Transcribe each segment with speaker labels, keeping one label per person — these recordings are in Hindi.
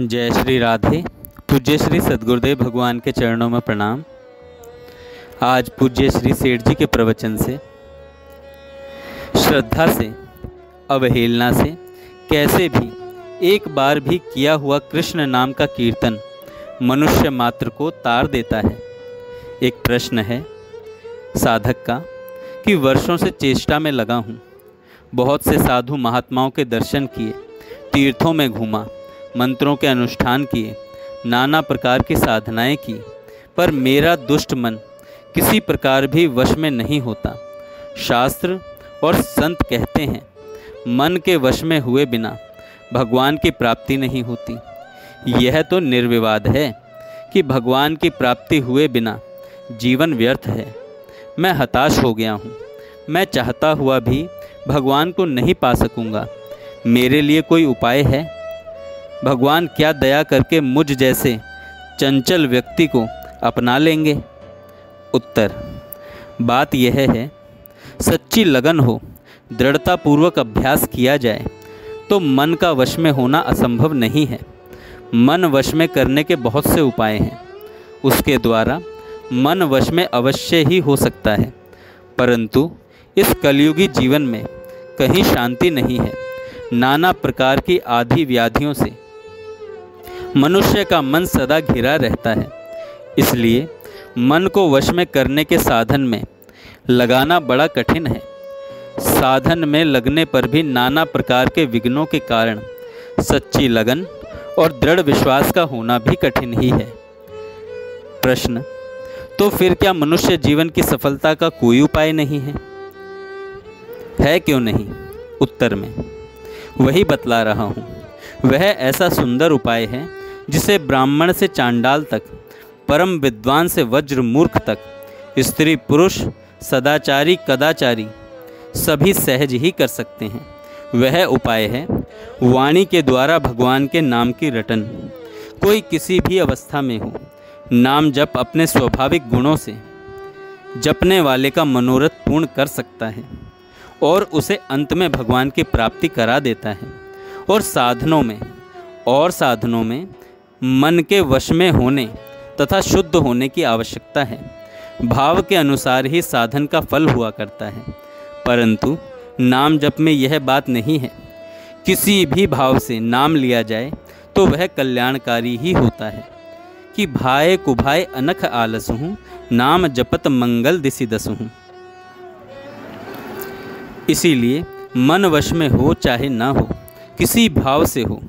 Speaker 1: जय श्री राधे। पूज्य श्री सदगुरुदेव भगवान के चरणों में प्रणाम। आज पूज्य श्री सेठ जी के प्रवचन से, श्रद्धा से, अवहेलना से, कैसे भी एक बार भी किया हुआ कृष्ण नाम का कीर्तन मनुष्य मात्र को तार देता है। एक प्रश्न है साधक का कि वर्षों से चेष्टा में लगा हूँ, बहुत से साधु महात्माओं के दर्शन किए, तीर्थों में घूमा मंत्रों के अनुष्ठान किए, नाना प्रकार की साधनाएँ की, पर मेरा दुष्ट मन किसी प्रकार भी वश में नहीं होता। शास्त्र और संत कहते हैं, मन के वश में हुए बिना भगवान की प्राप्ति नहीं होती। यह तो निर्विवाद है कि भगवान की प्राप्ति हुए बिना जीवन व्यर्थ है। मैं हताश हो गया हूँ। मैं चाहता हुआ भी भगवान को नहीं पा सकूँगा। मेरे लिए कोई उपाय है? भगवान क्या दया करके मुझ जैसे चंचल व्यक्ति को अपना लेंगे? उत्तर, बात यह है, सच्ची लगन हो, दृढ़तापूर्वक अभ्यास किया जाए तो मन का वश में होना असंभव नहीं है। मन वश में करने के बहुत से उपाय हैं। उसके द्वारा मन वश में अवश्य ही हो सकता है, परंतु इस कलयुगी जीवन में कहीं शांति नहीं है। नाना प्रकार की आधि व्याधियों से मनुष्य का मन सदा घिरा रहता है। इसलिए मन को वश में करने के साधन में लगाना बड़ा कठिन है। साधन में लगने पर भी नाना प्रकार के विघ्नों के कारण सच्ची लगन और दृढ़ विश्वास का होना भी कठिन ही है। प्रश्न तो फिर क्या मनुष्य जीवन की सफलता का कोई उपाय नहीं है? है क्यों नहीं? उत्तर में, वही बतला रहा हूँ। वह ऐसा सुंदर उपाय है जिसे ब्राह्मण से चांडाल तक, परम विद्वान से वज्र मूर्ख तक, स्त्री पुरुष, सदाचारी, कदाचारी, सभी सहज ही कर सकते हैं। वह उपाय है वाणी के द्वारा भगवान के नाम की रटन। कोई किसी भी अवस्था में हो, नाम जप अपने स्वाभाविक गुणों से, जपने वाले का मनोरथ पूर्ण कर सकता है और उसे अंत में भगवान की प्राप्ति करा देता है। और साधनों में, और साधनों में मन के वश में होने तथा शुद्ध होने की आवश्यकता है। भाव के अनुसार ही साधन का फल हुआ करता है। परंतु नाम जप में यह बात नहीं है। किसी भी भाव से नाम लिया जाए तो वह कल्याणकारी ही होता है। कि भाए कुभाए अनख आलस हूँ नाम जपत मंगल दिशि दस। हूँ इसीलिए मन वश में हो चाहे ना हो, किसी भाव से हो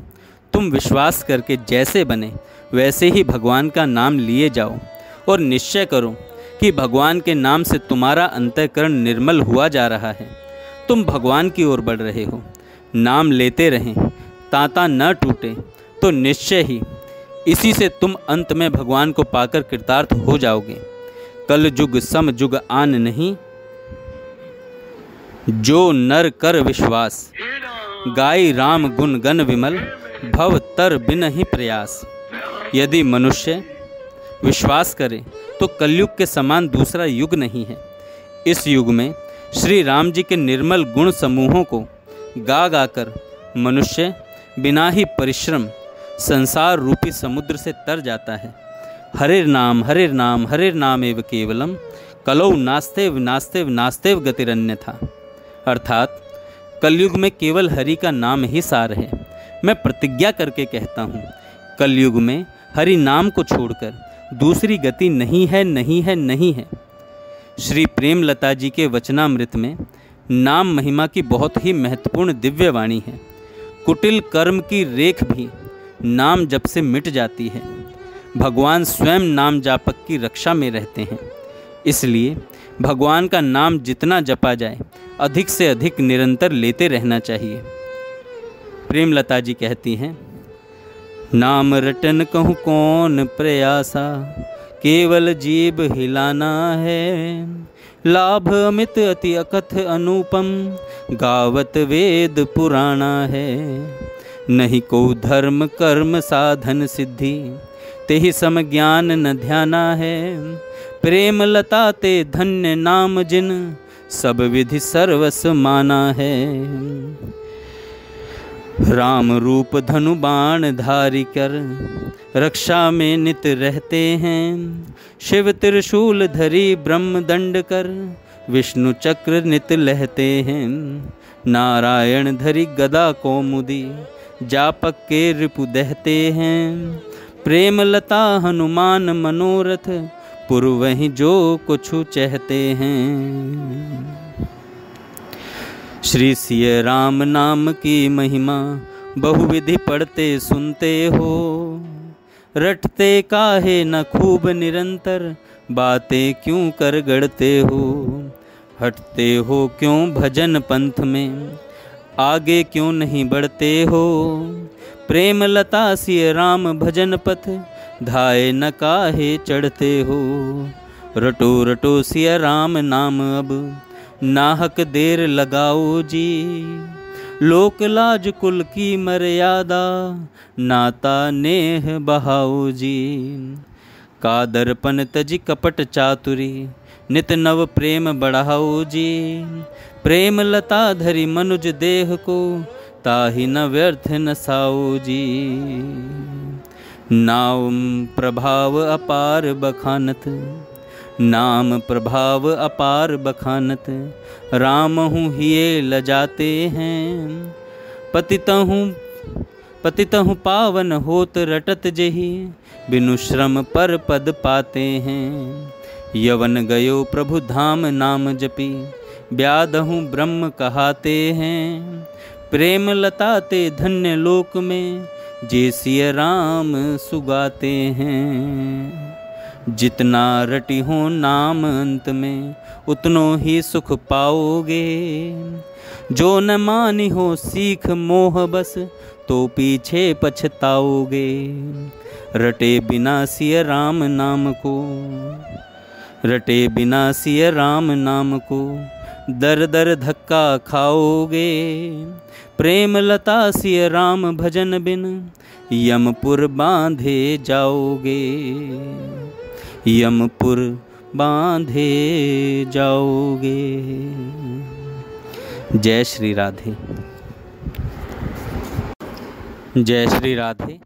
Speaker 1: तुम विश्वास करके जैसे बने, वैसे ही भगवान का नाम लिए जाओ और निश्चय करो कि भगवान के नाम से तुम्हारा अंतःकरण निर्मल हुआ जा रहा है। तुम भगवान की ओर बढ़ रहे हो, नाम लेते रहें, तांता न टूटे तो निश्चय ही इसी से तुम अंत में भगवान को पाकर कृतार्थ हो जाओगे। कल जुग सम जुग आन नहीं, जो नर कर विश्वास, गाय राम गुण गण विमल भव तर बिन ही प्रयास। यदि मनुष्य विश्वास करे तो कलयुग के समान दूसरा युग नहीं है। इस युग में श्री राम जी के निर्मल गुण समूहों को गा गाकर मनुष्य बिना ही परिश्रम, संसार रूपी समुद्र से तर जाता है। हरिर नाम हरिर नाम हरिर नाम एव केवलम, कलौ नास्तेव नास्तेव नास्तेव गतिरन्य था अर्थात, कलयुग में केवल हरि का नाम ही सार है। मैं प्रतिज्ञा करके कहता हूँ, कलयुग में हरि नाम को छोड़कर दूसरी गति नहीं है नहीं है नहीं है। श्री प्रेमलता जी के वचनामृत में नाम महिमा की बहुत ही महत्वपूर्ण दिव्य वाणी है। कुटिल कर्म की रेख भी नाम जप से मिट जाती है। भगवान स्वयं नाम जापक की रक्षा में रहते हैं। इसलिए भगवान का नाम जितना जपा जाए, अधिक से अधिक निरंतर लेते रहना चाहिए। प्रेमलता जी कहती हैं, नाम रटन कहूँ कौन प्रयासा? केवल जीव हिलाना है। लाभ अमित अति अकथ अनुपम। गावत वेद पुराना है। नहीं को धर्म कर्म साधन सिद्धि। ते ही सम ज्ञान न ध्याना है। प्रेम लता ते धन्य नाम जिन। सब विधि सर्वस माना है। राम रूप धनु बाण धारी कर, रक्षा में नित रहते हैं। शिव त्रिशूल धरी ब्रह्म दंड कर, विष्णु चक्र नित लहते हैं। नारायण धरी गदा कौमुदी, जापक के रिपु दहते हैं। प्रेम लता हनुमान मनोरथ पूर्व जो कुछ चहते हैं। श्री सिय राम नाम की महिमा, बहुविधि पढ़ते सुनते हो। रटते काहे न खूब निरंतर, बातें क्यों कर गढ़ते हो? हटते हो क्यों भजन पंथ में? आगे क्यों नहीं बढ़ते हो? प्रेम लता सिय राम भजन पथ, धाए न काहे चढ़ते हो? रटो रटो सिय राम नाम अब नाहक देर लगाओ जी। लोक लाज कुल की मर्यादा, नाता नेह बहाओ जी। कादरपन तज कपट चातुरी, नित नव प्रेम बढ़ाओ जी। प्रेम लता धरी मनुज देह को, ताहि न व्यर्थ न साओ जी। नाव प्रभाव अपार बखानत नाम प्रभाव अपार बखानत, राम हूँ हिये लजाते हैं। पतित हूँ पतित हूँ पावन होत रटत जही, बिनु श्रम पर पद पाते हैं। यवन गयो प्रभु धाम नाम जपी ब्याद हूँ ब्रह्म कहाते हैं। प्रेम लताते धन्य लोक में, जे सिय राम सुगाते हैं। जितना रटी हो नाम अंत में, उतनो ही सुख पाओगे। जो न मानी हो सीख मोह बस तो पीछे पछताओगे। रटे बिना सिय राम नाम को, रटे बिना सिय राम नाम को, दर दर धक्का खाओगे। प्रेम लता सिय राम भजन बिन, यमपुर बांधे जाओगे। यमपुर बांधे जाओगे। जय श्री राधे। जय श्री राधे।